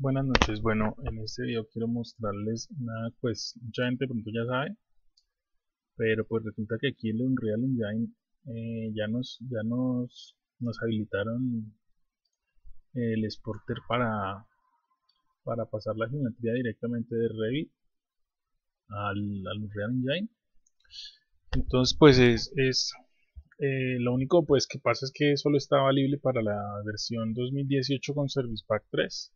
Buenas noches, bueno, en este video quiero mostrarles una, pues mucha gente pronto ya sabe, pero pues resulta que aquí en Unreal Engine eh, ya nos ya nos, nos habilitaron el exporter para para pasar la geometría directamente de Revit al, Unreal Engine. Entonces pues es, es eh, lo único pues que pasa es que solo está valible para la versión 2018 con Service Pack 3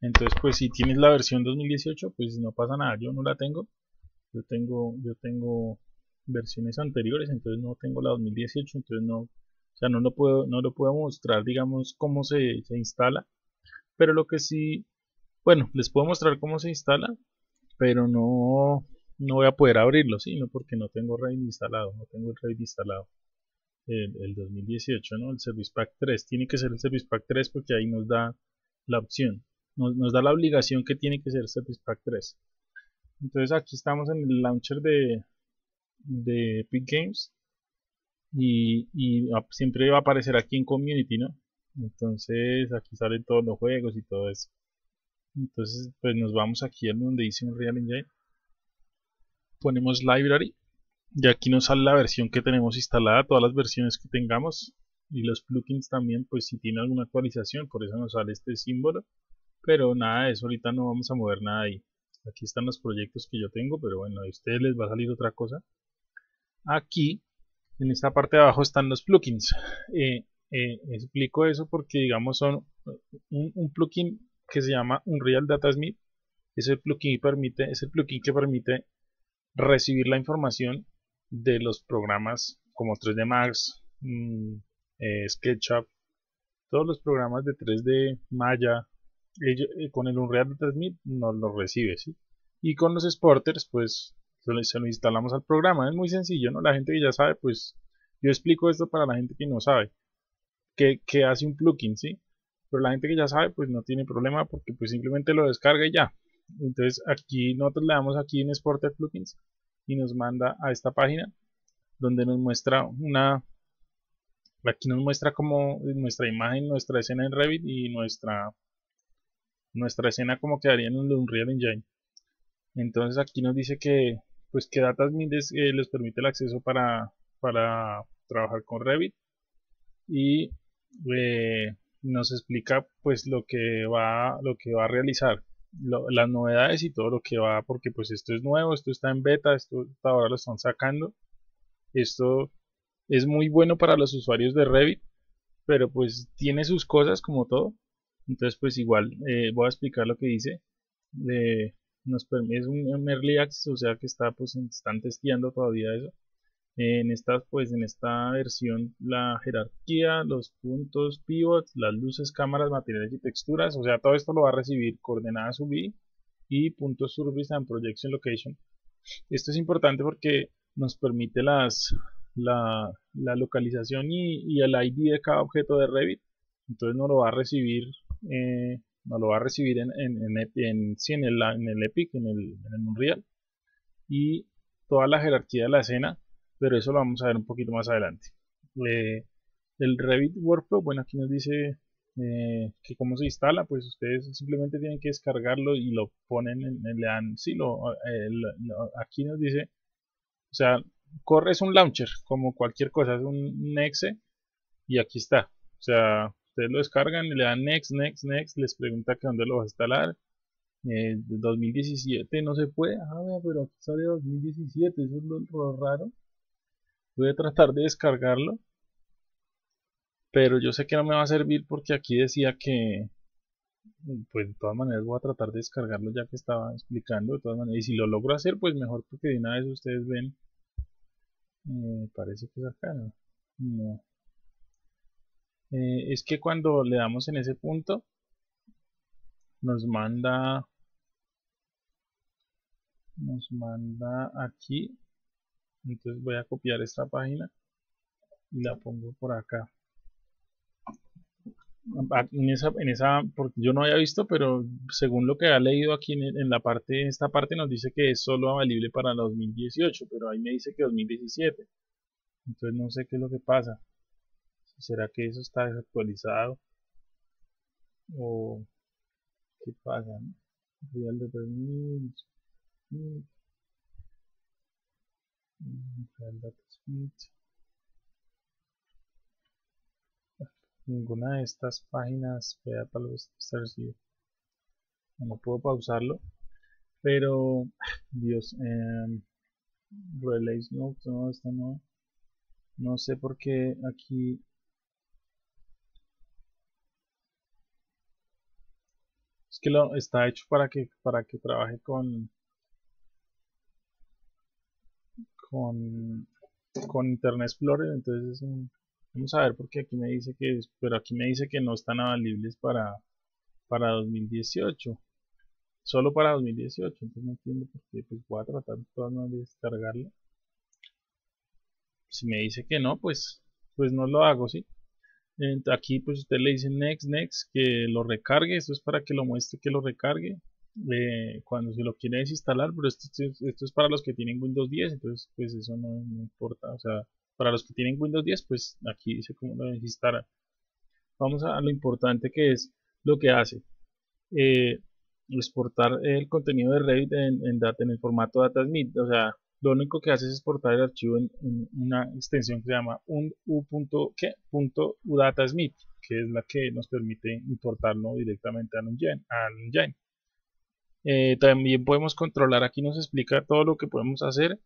entonces pues si tienes la versión 2018 pues no pasa nada yo no la tengo. Yo tengo yo tengo versiones anteriores entonces no tengo la 2018 entonces no o no lo puedo no lo puedo mostrar digamos cómo se, se instala. Pero lo que sí bueno les puedo mostrar cómo se instala pero no no voy a poder abrirlo ¿sí? no porque no tengo Revit instalado no tengo el Revit instalado el, el 2018 no el Service Pack 3 tiene que ser el Service Pack 3 porque ahí nos da la opción nos, da la obligación que tiene que ser Satisfact 3 entonces aquí estamos en el launcher de, de Epic Games y, siempre va a aparecer aquí en Community, ¿no? Entonces aquí salen todos los juegos y todo eso. Entonces pues nos vamos aquí a donde dice Unreal Engine. Ponemos Library y aquí nos sale la versión que tenemos instalada, todas las versiones que tengamos y los plugins también pues si tiene alguna actualización, por eso nos sale este símbolo pero nada de eso ahorita no vamos a mover nada ahí. Aquí están los proyectos que yo tengo pero bueno a ustedes les va a salir otra cosa. Aquí en esta parte de abajo están los plugins. Eh, eh, explico eso porque digamos son un, plugin que se llama Unreal Data Smith ese plugin permite es el plugin que permite recibir la información de los programas como 3D Max mm, eh, SketchUp todos los programas de 3D Maya eh, con el Unreal de Smith nos lo recibe, ¿sí? Y con los exporters, pues se lo instalamos al programa. Es muy sencillo, ¿no? La gente que ya sabe, pues yo explico esto para la gente que no sabe, que, que hace un plugin, ¿sí? Pero la gente que ya sabe, pues no tiene problema porque pues simplemente lo descarga y ya. Entonces aquí nosotros le damos aquí en Exporter Plugins y nos manda a esta página donde nos muestra una aquí nos muestra como nuestra imagen, nuestra escena en Revit y nuestra nuestra escena como quedaría en un Unreal Engine. Entonces aquí nos dice que pues que Datasmith eh, les permite el acceso para, para trabajar con Revit. Y eh, nos explica pues lo que va lo que va a realizar las novedades y todo lo que va porque pues esto es nuevo esto está en beta esto ahora lo están sacando. Esto es muy bueno para los usuarios de Revit pero pues tiene sus cosas como todo entonces pues igual eh, voy a explicar lo que dice nos es un, early access o sea que está pues están testeando todavía eso. En esta pues en esta versión la jerarquía los puntos pivots las luces cámaras materiales y texturas o sea todo esto lo va a recibir coordenadas UV y puntos surface and projection location. Esto es importante porque nos permite las la, localización y, y el ID de cada objeto de Revit entonces no lo va a recibir eh, lo va a recibir en, en, en, en, en, el, Epic, en el, en el Unreal. Y toda la jerarquía de la escena pero eso lo vamos a ver un poquito más adelante. Eh, el Revit Workflow, bueno aquí nos dice eh, que cómo se instala pues ustedes simplemente tienen que descargarlo y lo ponen en, le dan, sí, lo, aquí nos dice o sea, corre es un launcher como cualquier cosa, es un nexe y aquí está. O sea, ustedes lo descargan le dan next, next, next, les pregunta que dónde lo va a instalar. Eh, 2017 no se puede, ah, pero aquí sale 2017, eso es lo, raro. Voy a tratar de descargarlo, pero yo sé que no me va a servir porque aquí decía que, pues de todas maneras voy a tratar de descargarlo ya que estaba explicando, de todas maneras, y si lo logro hacer, pues mejor porque de una vez ustedes ven, eh, parece que es acá, no, no. Eh, es que cuando le damos en ese punto nos manda nos manda aquí. Entonces voy a copiar esta página y la pongo por acá. En esa, en esa porque yo no había visto pero según lo que ha leído aquí en, la parte en esta parte nos dice que es solo valible para 2018 pero ahí me dice que 2017 entonces no sé qué es lo que pasa ¿Será que eso está desactualizado? ¿O qué pasa. Real Data Smith, Real Data Smith. Ninguna de estas páginas vea para los No puedo pausarlo, pero Dios, eh, Relays no, no, esta no. No sé por qué aquí es que lo está hecho para que para que trabaje con con Internet Explorer entonces vamos a ver porque aquí me dice que pero aquí me dice que no están avalibles para para 2018 solo para 2018 entonces no entiendo por qué pues voy a tratar de descargarlo si me dice que no pues pues no lo hago sí aquí pues usted le dice next next que lo recargue esto es para que lo muestre que lo recargue eh, cuando se lo quiere desinstalar pero esto, esto, es para los que tienen Windows 10 entonces pues eso no, importa o sea para los que tienen Windows 10 pues aquí dice cómo lo desinstalar vamos a lo importante que es lo que hace eh, exportar el contenido de Revit en, en, data, en el formato datasmith o sea lo único que hace es exportar el archivo en, una extensión que se llama u.udatasmith que es la que nos permite importarlo directamente a un engine. Eh, también podemos controlar, aquí nos explica todo lo que podemos hacer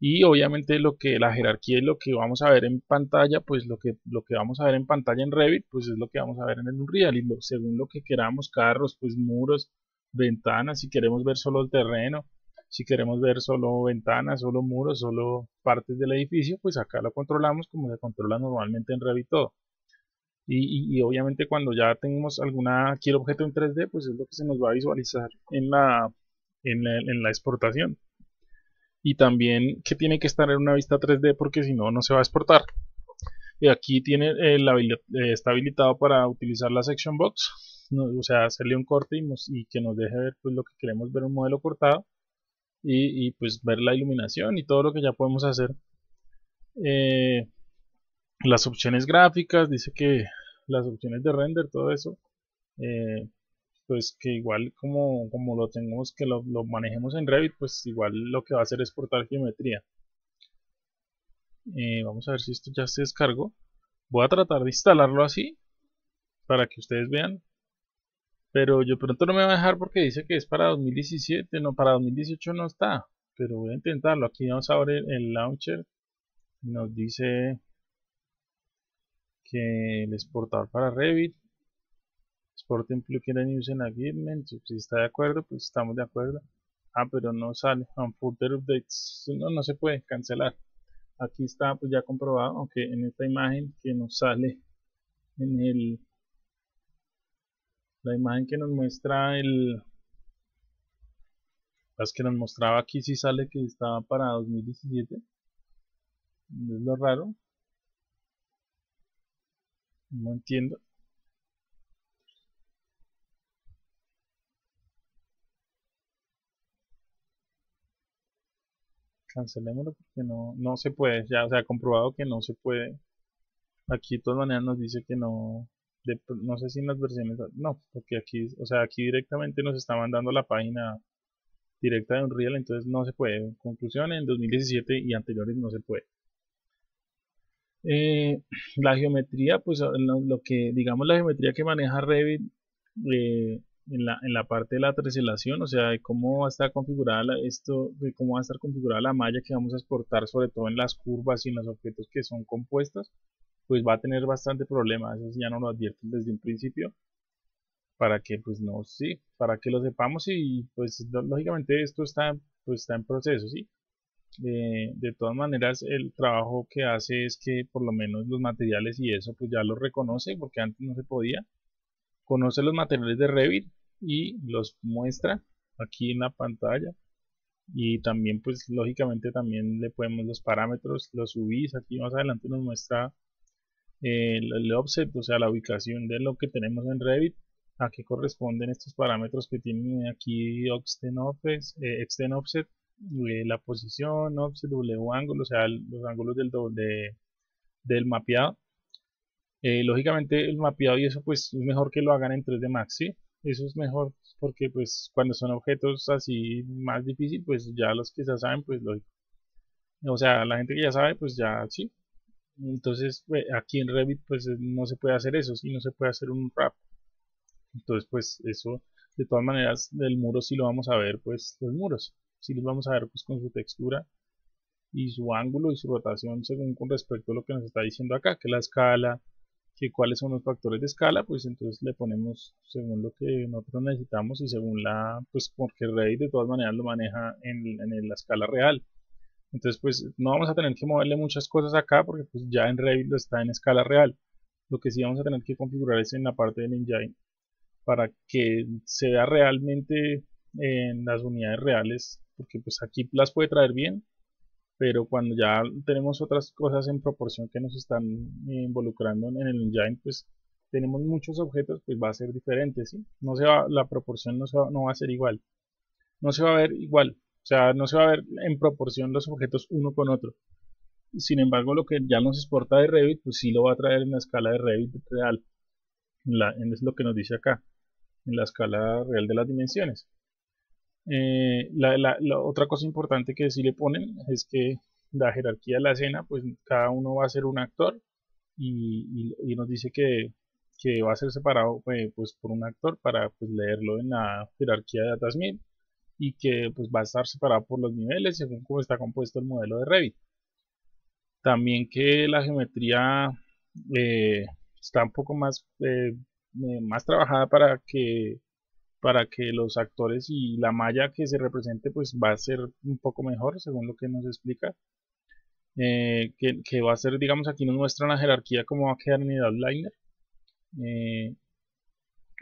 y obviamente lo que la jerarquía es lo que vamos a ver en pantalla, pues lo que, lo que vamos a ver en pantalla en Revit, pues es lo que vamos a ver en el Unreal y según lo que queramos, carros, pues muros, ventanas, si queremos ver solo el terreno, si queremos ver solo ventanas, solo muros, solo partes del edificio, pues acá lo controlamos como se controla normalmente en Revit todo. Y, obviamente cuando ya tenemos alguna aquí objeto en 3D, pues es lo que se nos va a visualizar en la, exportación. Y también que tiene que estar en una vista 3D porque si no, no se va a exportar. Y aquí tiene eh, eh, está habilitado para utilizar la section box, o sea, hacerle un corte y, y que nos deje ver pues, lo que queremos ver un modelo cortado y, pues ver la iluminación y todo lo que ya podemos hacer. Eh, las opciones gráficas, dice que las opciones de render, todo eso, eh, pues que igual como, como lo tengamos que lo, manejemos en Revit, pues igual lo que va a hacer es portar geometría. Eh, vamos a ver si esto ya se descargó. Voy a tratar de instalarlo así para que ustedes vean pero yo pronto no me va a dejar porque dice que es para 2017, no, para 2018 no está. Pero voy a intentarlo. Aquí vamos a abrir el launcher. Nos dice que el exportador para Revit. Export include and use agreement. Si está de acuerdo, pues estamos de acuerdo. Ah, pero no sale. On further updates. No, no se puede cancelar. Aquí está pues ya comprobado, aunque en esta imagen que nos sale en el la imagen que nos muestra el las que nos mostraba aquí si sale que estaba para 2017 es lo raro. No entiendo. Cancelémoslo porque no, no se puede. Ya o sea comprobado que no se puede. Aquí de todas maneras nos dice que no no sé si en las versiones, no, porque aquí, o sea, aquí directamente nos está mandando la página directa de Unreal, entonces no se puede. Conclusión, en 2017 y anteriores no se puede. Eh, la geometría, pues lo, que, digamos, la geometría que maneja Revit eh, en, la, en la parte de la treselación, o sea, de cómo va a estar configurada esto, de cómo va a estar configurada la malla que vamos a exportar, sobre todo en las curvas y en los objetos que son compuestos pues va a tener bastante problema, eso ya no lo advierten desde un principio, para que pues no, sí, para que lo sepamos y pues lógicamente esto está, pues está en proceso, sí. de todas maneras el trabajo que hace es que por lo menos los materiales y eso pues ya lo reconoce porque antes no se podía conoce los materiales de Revit y los muestra aquí en la pantalla y también pues lógicamente también le podemos los parámetros los subís aquí más adelante nos muestra el, offset, o sea, la ubicación de lo que tenemos en Revit, a qué corresponden estos parámetros que tienen aquí extend offset, eh, offset eh, la posición, offset, W ángulo, o sea, los ángulos del, de, del mapeado. Eh, lógicamente el mapeado y eso pues es mejor que lo hagan en 3D Max, ¿sí? eso es mejor porque pues cuando son objetos así más difícil pues ya los que ya saben pues lo o sea la gente que ya sabe pues ya sí entonces aquí en Revit pues no se puede hacer eso sí no se puede hacer un wrap entonces pues eso de todas maneras del muro sí lo vamos a ver pues los muros sí los vamos a ver pues con su textura y su ángulo y su rotación según con respecto a lo que nos está diciendo acá que la escala que cuáles son los factores de escala, pues entonces le ponemos según lo que nosotros necesitamos y según la, pues porque Revit de todas maneras lo maneja en, la escala real. Entonces pues no vamos a tener que moverle muchas cosas acá porque pues ya en Revit lo está en escala real. Lo que sí vamos a tener que configurar es en la parte del engine para que se vea realmente en las unidades reales porque pues aquí las puede traer bien pero cuando ya tenemos otras cosas en proporción que nos están involucrando en el engine, pues tenemos muchos objetos, pues va a ser diferente, ¿sí? No se va, la proporción no, se va, no va a ser igual. No se va a ver igual, o sea, no se va a ver en proporción los objetos uno con otro. Sin embargo, lo que ya nos exporta de Revit, pues sí lo va a traer en la escala de Revit real. la, es lo que nos dice acá, en la escala real de las dimensiones. Eh, la, otra cosa importante que sí le ponen es que la jerarquía de la escena, pues cada uno va a ser un actor y, nos dice que, va a ser separado eh, pues por un actor para pues, leerlo en la jerarquía de Datasmith y que pues va a estar separado por los niveles según cómo está compuesto el modelo de Revit. También que la geometría eh, está un poco más, más trabajada para que para que los actores y la malla que se represente pues va a ser un poco mejor según lo que nos explica eh, que, va a ser digamos aquí nos muestra la jerarquía como va a quedar en el outliner eh,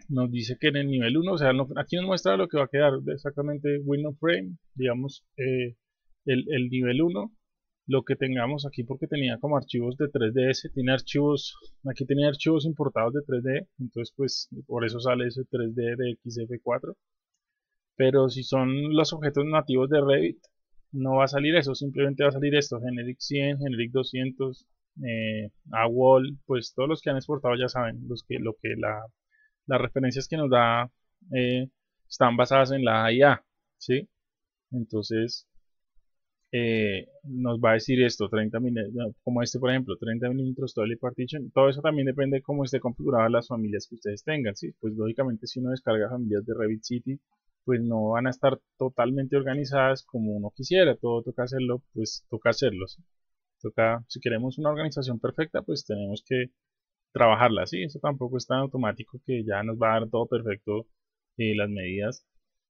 nos dice que en el nivel 1 o sea aquí nos muestra lo que va a quedar exactamente window frame digamos eh, el, el nivel 1 lo que tengamos aquí porque tenía como archivos de 3ds tiene archivos aquí tenía archivos importados de 3d entonces pues por eso sale ese 3d de xf4 pero si son los objetos nativos de revit no va a salir eso simplemente va a salir esto generic 100 generic 200 eh, wall pues todos los que han exportado ya saben los que lo que la las referencias que nos da eh, están basadas en la IA ¿sí? entonces eh, nos va a decir esto, 30 milímetros, como este por ejemplo, 30 milímetros total partition, todo eso también depende de cómo esté configurada las familias que ustedes tengan, ¿sí? pues lógicamente si uno descarga familias de Revit City, pues no van a estar totalmente organizadas como uno quisiera, todo toca hacerlo, pues toca hacerlo, toca, si queremos una organización perfecta, pues tenemos que trabajarla, ¿sí? eso tampoco es tan automático que ya nos va a dar todo perfecto eh, las medidas,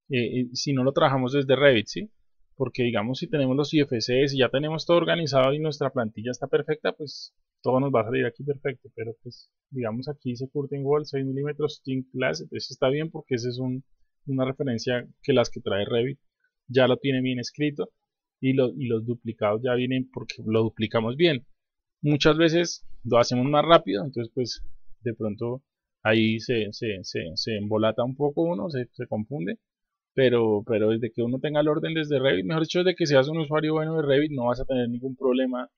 eh, si no lo trabajamos desde Revit, ¿sí? porque digamos si tenemos los IFCs y ya tenemos todo organizado y nuestra plantilla está perfecta, pues todo nos va a salir aquí perfecto, pero pues digamos aquí dice curtain wall 6 mm Thin Class, entonces está bien porque esa es una referencia que las que trae Revit ya lo tiene bien escrito y, y los duplicados ya vienen porque lo duplicamos bien. Muchas veces lo hacemos más rápido, entonces pues de pronto ahí se, se, se, embolata un poco uno, se, se confunde pero, pero desde que uno tenga el orden desde Revit, mejor dicho, desde que seas un usuario bueno de Revit, no vas a tener ningún problema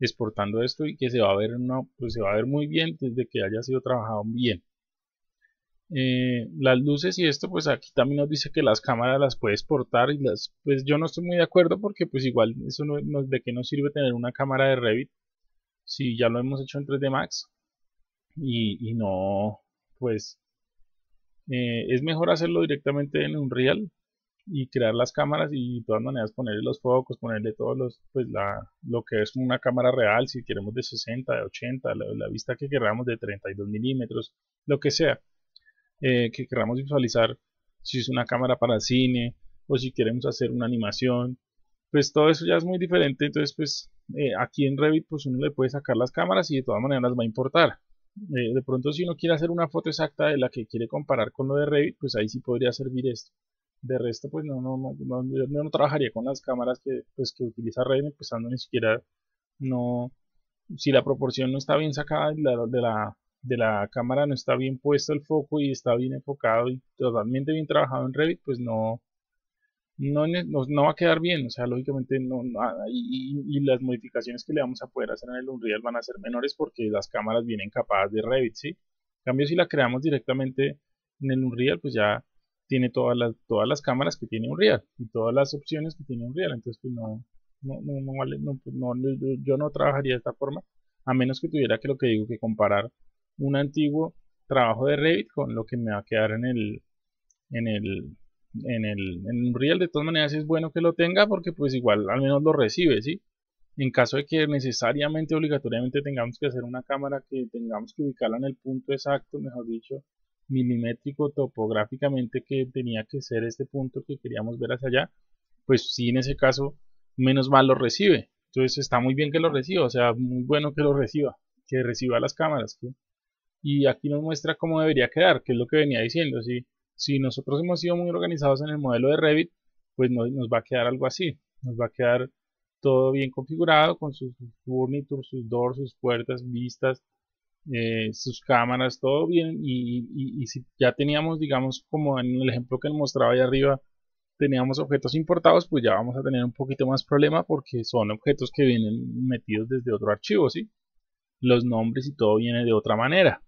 exportando esto y que se va a ver, pues se va a ver muy bien desde que haya sido trabajado bien. Eh, las luces y esto, pues aquí también nos dice que las cámaras las puedes exportar y las, pues yo no estoy muy de acuerdo porque pues igual eso de qué nos sirve tener una cámara de Revit si ya lo hemos hecho en 3D Max y, y no, pues eh, es mejor hacerlo directamente en Unreal y crear las cámaras y de todas maneras ponerle los focos, ponerle todos los, pues la, lo que es una cámara real, si queremos de 60, de 80, la, vista que queramos de 32 milímetros, lo que sea, eh, que queramos visualizar si es una cámara para cine o si queremos hacer una animación, pues todo eso ya es muy diferente, entonces pues eh, aquí en Revit pues uno le puede sacar las cámaras y de todas maneras las va a importar. Eh, de pronto si uno quiere hacer una foto exacta de la que quiere comparar con lo de Revit, pues ahí sí podría servir esto. De resto, pues no, no, no, no, no trabajaría con las cámaras que, pues, que utiliza Revit, empezando ni siquiera, no, si la proporción no está bien sacada de la, de la, de la cámara, no está bien puesto el foco y está bien enfocado y totalmente bien trabajado en Revit, pues no, no, no, va a quedar bien, o sea, lógicamente no, y, las modificaciones que le vamos a poder hacer en el Unreal van a ser menores porque las cámaras vienen capadas de Revit, ¿sí? En cambio, si la creamos directamente en el Unreal pues ya tiene todas las, todas las cámaras que tiene Unreal y todas las opciones que tiene Unreal, entonces pues no, no, no, no vale, no, pues, no, yo no trabajaría de esta forma, a menos que tuviera que lo que digo, que comparar un antiguo trabajo de Revit con lo que me va a quedar en el, en el, en el, en Unreal, de todas maneras es bueno que lo tenga porque pues igual al menos lo recibe, ¿sí? En caso de que necesariamente, obligatoriamente tengamos que hacer una cámara que tengamos que ubicarla en el punto exacto, mejor dicho, milimétrico topográficamente que tenía que ser este punto que queríamos ver hacia allá, pues sí en ese caso menos mal lo recibe. Entonces está muy bien que lo reciba, o sea, muy bueno que lo reciba, que reciba las cámaras. Y aquí nos muestra cómo debería quedar, que es lo que venía diciendo. Si, si nosotros hemos sido muy organizados en el modelo de Revit, pues nos va a quedar algo así. Nos va a quedar todo bien configurado con sus furniture, sus doors, sus puertas, vistas, eh, sus cámaras, todo bien. Y, si ya teníamos, digamos, como en el ejemplo que nos mostraba ahí arriba, teníamos objetos importados, pues ya vamos a tener un poquito más problema porque son objetos que vienen metidos desde otro archivo, ¿sí? Los nombres y todo viene de otra manera.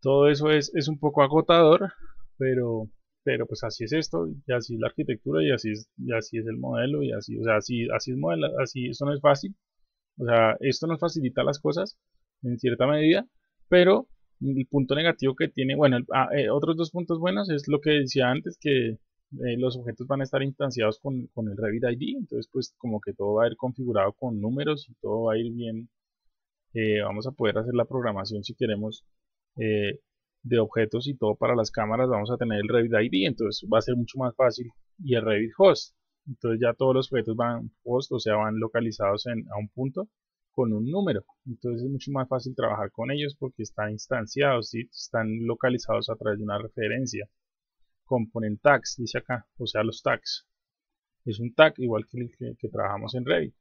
Todo eso es, es un poco agotador, pero pero pues así es esto, y así es la arquitectura, y así es, y así es el modelo, y así, o sea, así, así es modelo, así, esto no es fácil, o sea, esto nos facilita las cosas en cierta medida, pero el punto negativo que tiene, bueno, ah, eh, otros dos puntos buenos es lo que decía antes, que eh, los objetos van a estar instanciados con, con, el Revit ID, entonces pues como que todo va a ir configurado con números y todo va a ir bien, eh, vamos a poder hacer la programación si queremos de objetos y todo para las cámaras vamos a tener el Revit ID, entonces va a ser mucho más fácil y el Revit Host. Entonces ya todos los objetos van host, o sea, van localizados en, a un punto con un número. Entonces es mucho más fácil trabajar con ellos porque están instanciados, ¿sí? están localizados a través de una referencia. Component tags, dice acá, o sea, los tags. Es un tag igual que el que, trabajamos en Revit.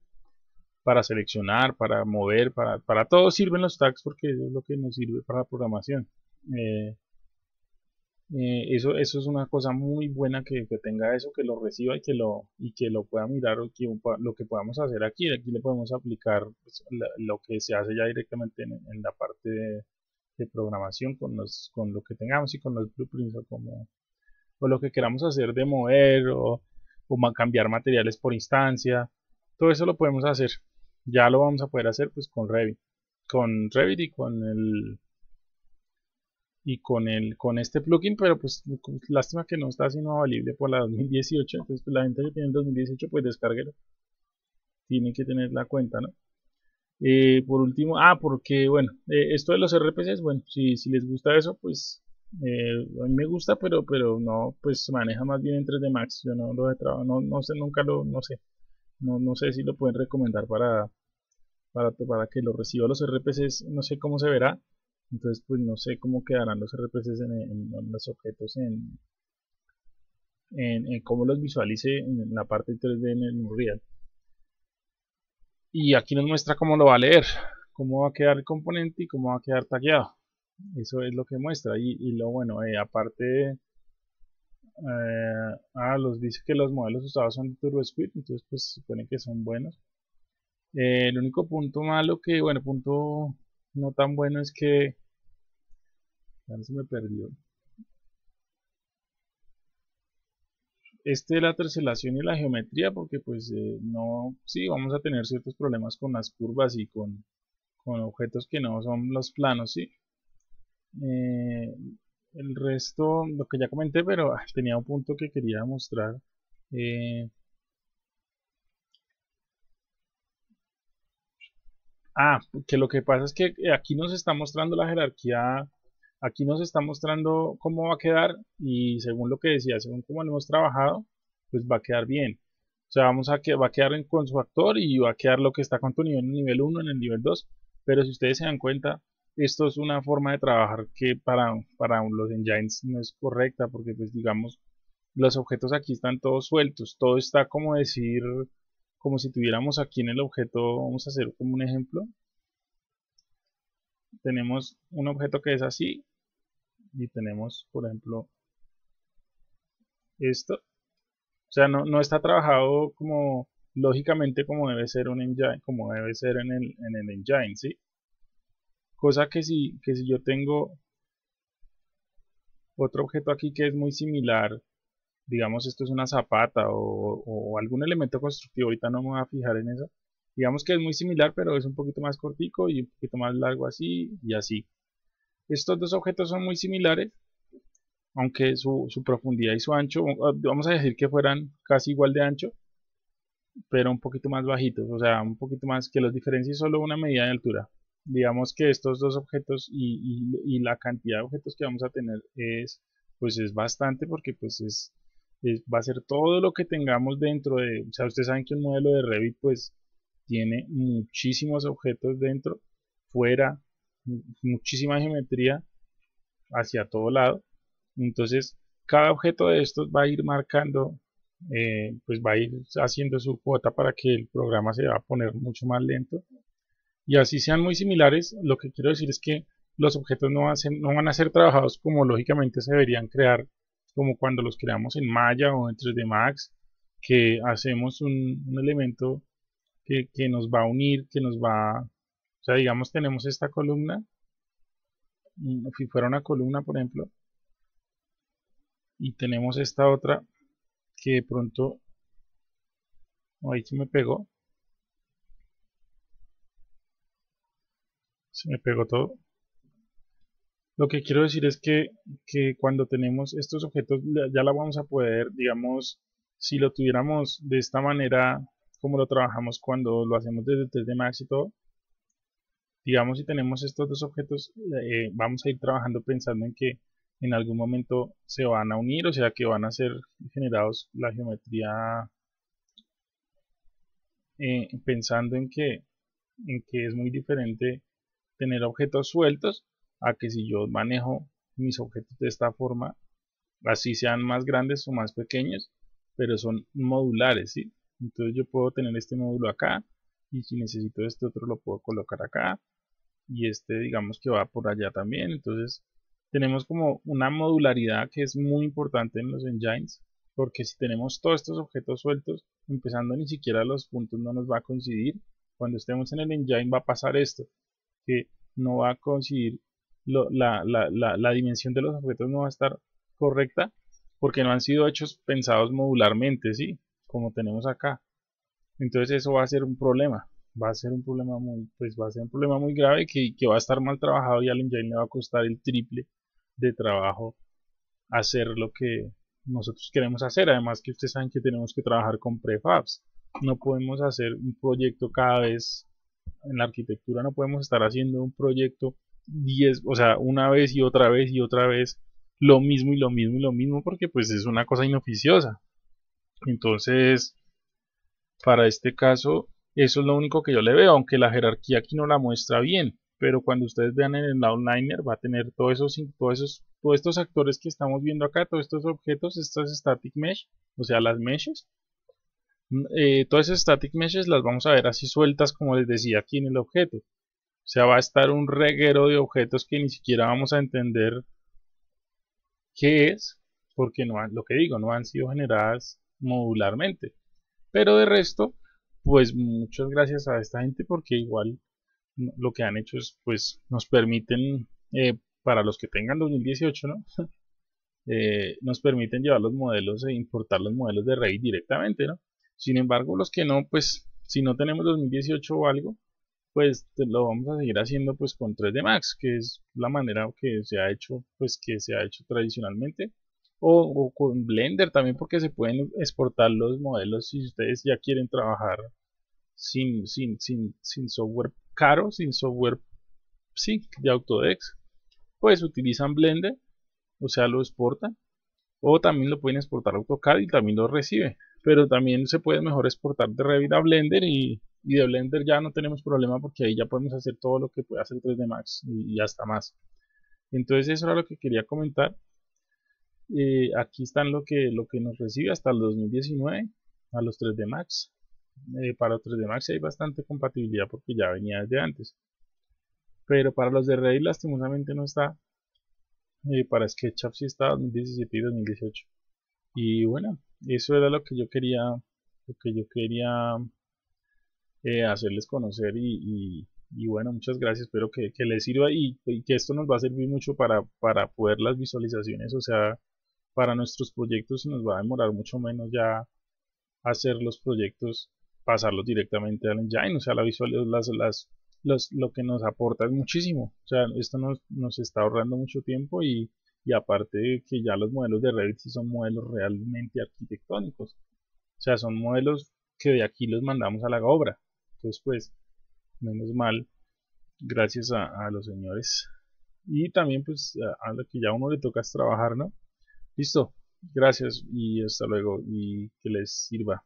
Para seleccionar, para mover, para, para todo sirven los tags porque es lo que nos sirve para la programación. Eh, eh, eso, eso es una cosa muy buena que, tenga eso, que lo reciba y que lo, y que lo pueda mirar o que, lo que podamos hacer aquí. Aquí le podemos aplicar pues, lo que se hace ya directamente en, la parte de, programación con, los, con lo que tengamos y con los blueprints o, como, o lo que queramos hacer de mover o, o cambiar materiales por instancia. Todo eso lo podemos hacer. Ya lo vamos a poder hacer pues con Revit. Con Revit y con el y con el con este plugin pero pues lástima que no está sino avalible por la 2018 entonces pues, la gente que tiene el 2018 pues descárguelo. Tiene que tener la cuenta no eh, por último ah porque bueno eh, esto de los RPCs bueno si, si les gusta eso pues eh, a mí me gusta pero pero no pues se maneja más bien en 3D Max. Yo no lo he trabajado no, no sé nunca lo no sé no, no sé si lo pueden recomendar para para, para que lo reciba los RPCs no sé cómo se verá. Entonces pues no sé cómo quedarán los RPCs en, los objetos en, en, cómo los visualice en la parte 3D en el Unreal y aquí nos muestra cómo lo va a leer cómo va a quedar el componente y cómo va a quedar tagueado. Eso es lo que muestra. Y, lo bueno eh, aparte eh, ah, los dice que los modelos usados son de TurboSquid entonces pues supone que son buenos. Eh, el único punto malo que bueno punto no tan bueno es que ya se me perdió. Este de la tercelación y la geometría porque pues eh, no sí vamos a tener ciertos problemas con las curvas y con, con objetos que no son los planos sí eh, el resto lo que ya comenté pero ah, tenía un punto que quería mostrar eh, Ah, que lo que pasa es que aquí nos está mostrando la jerarquía, aquí nos está mostrando cómo va a quedar y según lo que decía, según cómo lo hemos trabajado, pues va a quedar bien. O sea, vamos a que va a quedar con su factor y va a quedar lo que está contenido en el nivel 1, en el nivel 2. Pero si ustedes se dan cuenta, esto es una forma de trabajar que para, para los engines no es correcta porque pues digamos, los objetos aquí están todos sueltos, todo está como decir como si tuviéramos aquí en el objeto, vamos a hacer como un ejemplo. Tenemos un objeto que es así y tenemos, por ejemplo, esto. O sea, no, está trabajado como lógicamente como debe ser un engine, como debe ser en el, en el engine, ¿sí? Cosa que si, que si yo tengo otro objeto aquí que es muy similar, digamos esto es una zapata o, algún elemento constructivo, ahorita no me voy a fijar en eso, digamos que es muy similar pero es un poquito más cortico y un poquito más largo así y así. Estos dos objetos son muy similares, aunque su, su profundidad y su ancho, vamos a decir que fueran casi igual de ancho, pero un poquito más bajitos, o sea, un poquito más que los diferencie solo una medida de altura. Digamos que estos dos objetos y, la cantidad de objetos que vamos a tener es, pues es bastante porque pues es, va a ser todo lo que tengamos dentro de, o sea, ustedes saben que un modelo de Revit pues tiene muchísimos objetos dentro, fuera, muchísima geometría hacia todo lado. Entonces, cada objeto de estos va a ir marcando eh, pues va a ir haciendo su cuota para que el programa se va a poner mucho más lento y así sean muy similares lo que quiero decir es que los objetos no, no van a ser trabajados como lógicamente se deberían crear como cuando los creamos en Maya o en 3D Max que hacemos un, elemento que, que, nos va a unir que nos va o sea digamos tenemos esta columna mm, si fuera una columna por ejemplo y tenemos esta otra que de pronto ahí se me pegó me pegó todo. Lo que quiero decir es que, que cuando tenemos estos objetos ya la vamos a poder digamos si lo tuviéramos de esta manera como lo trabajamos cuando lo hacemos desde 3D Max y todo digamos si tenemos estos dos objetos eh, vamos a ir trabajando pensando en que en algún momento se van a unir, o sea que van a ser generados la geometría eh, pensando en que, en que es muy diferente tener objetos sueltos a que si yo manejo mis objetos de esta forma, así sean más grandes o más pequeños, pero son modulares, ¿sí? Entonces yo puedo tener este módulo acá y si necesito este otro lo puedo colocar acá y este digamos que va por allá también, entonces tenemos como una modularidad que es muy importante en los engines porque si tenemos todos estos objetos sueltos empezando ni siquiera los puntos no nos va a coincidir. Cuando estemos en el engine va a pasar esto que no va a coincidir la, la, dimensión de los objetos no va a estar correcta porque no han sido hechos pensados modularmente ¿sí? como tenemos acá entonces eso va a ser un problema va a ser un problema muy pues va a ser un problema muy grave que, que va a estar mal trabajado y al engine le va a costar el triple de trabajo hacer lo que nosotros queremos hacer. Además que ustedes saben que tenemos que trabajar con prefabs. No podemos hacer un proyecto cada vez en la arquitectura, no podemos estar haciendo un proyecto 10, o sea, una vez y otra vez y otra vez lo mismo y lo mismo y lo mismo porque pues es una cosa inoficiosa. Entonces, para este caso, eso es lo único que yo le veo, aunque la jerarquía aquí no la muestra bien pero cuando ustedes vean en el outliner va a tener todos esos, todos esos, todos estos actores que estamos viendo acá, todos estos objetos, estos static mesh, o sea las meshes, eh, todas esas static meshes las vamos a ver así sueltas como les decía aquí en el objeto, o sea va a estar un reguero de objetos que ni siquiera vamos a entender qué es, porque no lo que digo, no han sido generadas modularmente, pero de resto, pues muchas gracias a esta gente porque igual lo que han hecho es, pues, nos permiten, eh, para los que tengan 2018, ¿no? Eh, nos permiten llevar los modelos e importar los modelos de Revit directamente, ¿no? Sin embargo, los que no, pues, si no tenemos 2018 o algo, pues lo vamos a seguir haciendo pues con 3D Max, que es la manera que se ha hecho, pues que se ha hecho tradicionalmente. O, con Blender también porque se pueden exportar los modelos si ustedes ya quieren trabajar sin, sin, sin, sin software caro, sin software sí, de Autodex, pues utilizan Blender, o sea, lo exportan, o también lo pueden exportar a AutoCAD y también lo recibe, pero también se puede mejor exportar de Revit a Blender y, de Blender ya no tenemos problema porque ahí ya podemos hacer todo lo que puede hacer 3D Max y, hasta más. Entonces eso era lo que quería comentar. Eh, aquí están lo que, lo que nos recibe hasta el 2019 a los 3D Max. Eh, para otros de Max hay bastante compatibilidad porque ya venía desde antes. Pero para los de Revit lastimosamente no está. Eh, para SketchUp sí está 2017 y 2018. Y bueno, eso era lo que yo quería, lo que yo quería eh, hacerles conocer y, y bueno, muchas gracias, espero que, que les sirva y, que esto nos va a servir mucho para, para poder las visualizaciones, o sea, para nuestros proyectos nos va a demorar mucho menos ya hacer los proyectos, pasarlos directamente al engine, o sea, la visual, las, las, lo que nos aporta es muchísimo, o sea, esto nos, nos está ahorrando mucho tiempo y, y aparte que ya los modelos de Revit sí son modelos realmente arquitectónicos, o sea, son modelos que de aquí los mandamos a la obra, entonces pues menos mal, gracias a, los señores. Y también pues a, lo que ya a uno le toca es trabajar, ¿no? Listo, gracias y hasta luego y que les sirva.